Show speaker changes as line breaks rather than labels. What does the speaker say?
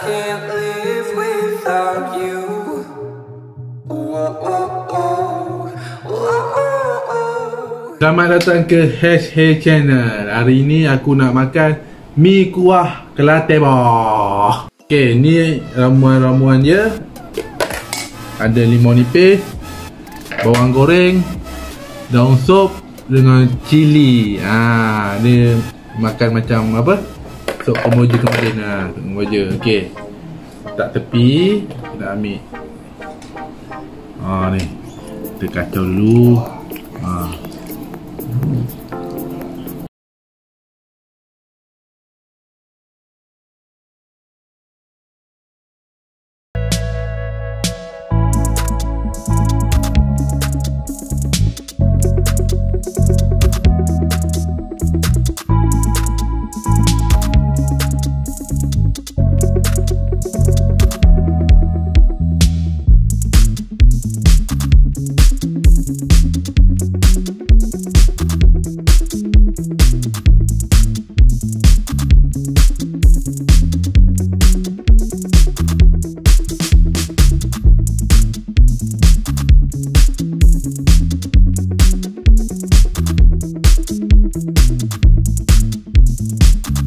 can't live without you.
Selamat datang ke Hash Hey Channel. Hari ni aku nak makan Mi kuah kelate boh. Okay ni ramuan-ramuan dia. Ada limau nipis Bawang goreng Daun sop Dengan cili. Ha, Ni makan macam apa Sop kemboja kemarin Sop kemboja Okay Tak tepi Kita ambil. Ha ni. Kita kacau dulu. Ha Thank you.